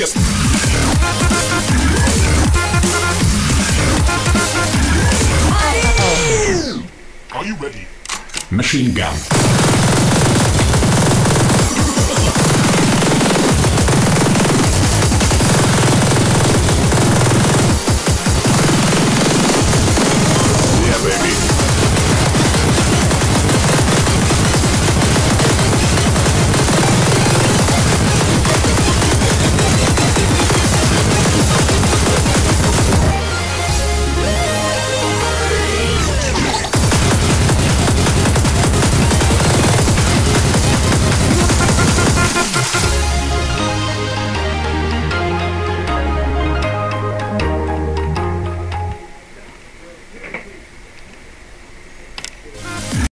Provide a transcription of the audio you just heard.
yes. Are you ready? Machine gun.